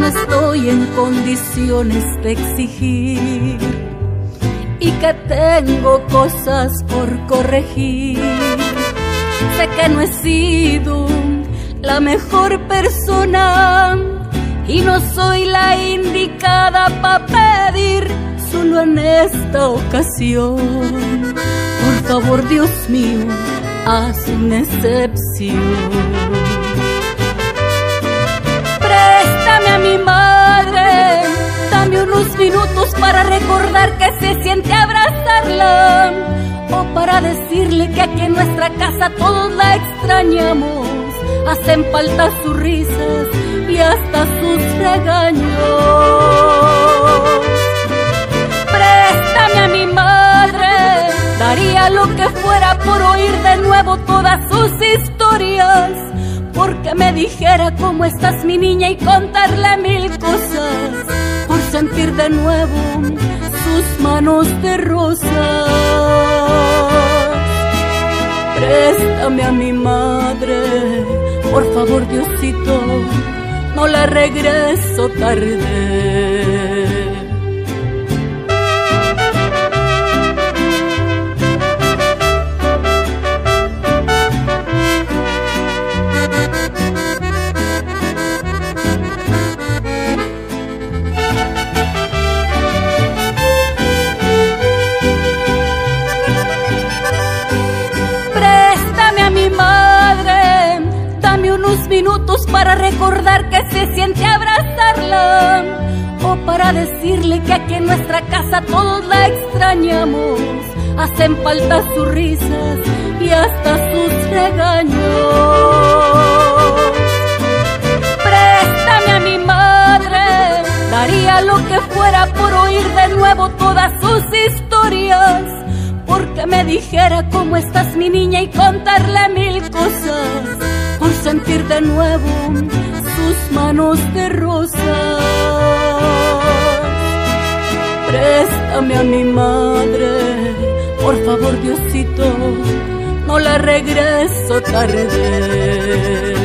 estoy en condiciones de exigir y que tengo cosas por corregir. Sé que no he sido la mejor persona y no soy la indicada para pedir solo en esta ocasión. Por favor, Dios mío, haz una excepción. Recordar que se siente abrazarla o para decirle que aquí en nuestra casa todos la extrañamos. Hacen falta sus risas y hasta sus regaños. Préstame a mi madre, daría lo que fuera por oír de nuevo todas sus historias. Porque me dijera cómo estás mi niña y contarle mil cosas. Por sentir de nuevo sus manos de rosa. Préstame a mi madre, por favor Diosito no la regreso tarde. Para recordar que se siente abrazarla o para decirle que aquí en nuestra casa todos la extrañamos. Hacen falta sus risas y hasta sus regaños. Préstame a mi madre, daría lo que fuera por oír de nuevo todas sus historias. Porque me dijera cómo estás mi niña y contarle mil cosas por sentir de nuevo sus manos de rosa. Préstame a mi madre, por favor Diosito, no la regreso tarde.